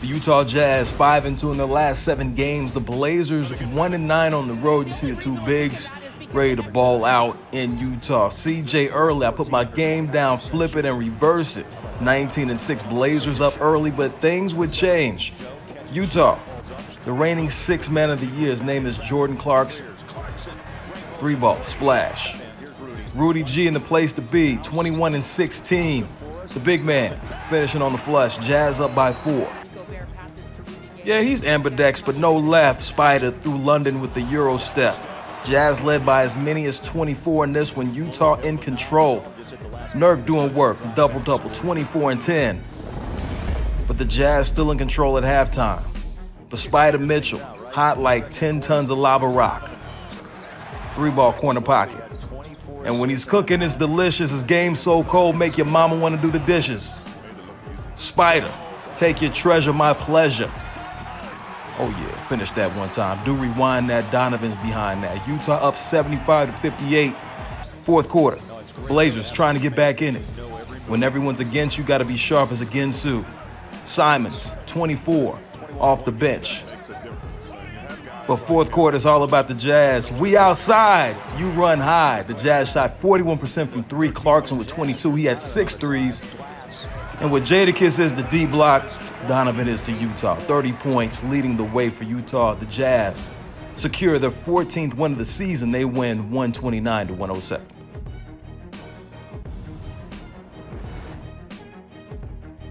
The Utah Jazz five and two in their last seven games. The Blazers one and nine on the road. You see the two bigs ready to ball out in Utah. CJ early, I put my game down, flip it and reverse it. 19 and 6 Blazers up early, but things would change. Utah, the reigning six man of the year, his name is Jordan Clarkson. Three ball, splash. Rudy G in the place to be, 21 and 16. The big man finishing on the flush, Jazz up by four. Yeah, he's ambidex, but no left. Spider through London with the Euro step. Jazz led by as many as 24 in this one. Utah in control. Nurk doing work, the double double, 24 and 10. But the Jazz still in control at halftime. The Spider Mitchell, hot like 10 tons of lava rock. Three ball corner pocket. And when he's cooking, it's delicious. His game so cold, make your mama want to do the dishes. Spider, take your treasure, my pleasure. Oh yeah, finish that one time. Do rewind that. Donovan's behind that. Utah up 75 to 58. Fourth quarter. Blazers trying to get back in it. When everyone's against you, got to be sharp as a Ginsu. Simons, 24, off the bench. But fourth quarter is all about the Jazz. We outside, you run high. The Jazz shot 41% from three. Clarkson with 22. He had six threes. And what Jadakiss is the D block, Donovan is to Utah. 30 points leading the way for Utah. The Jazz secure their 14th win of the season. They win 129 to 107.